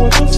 want to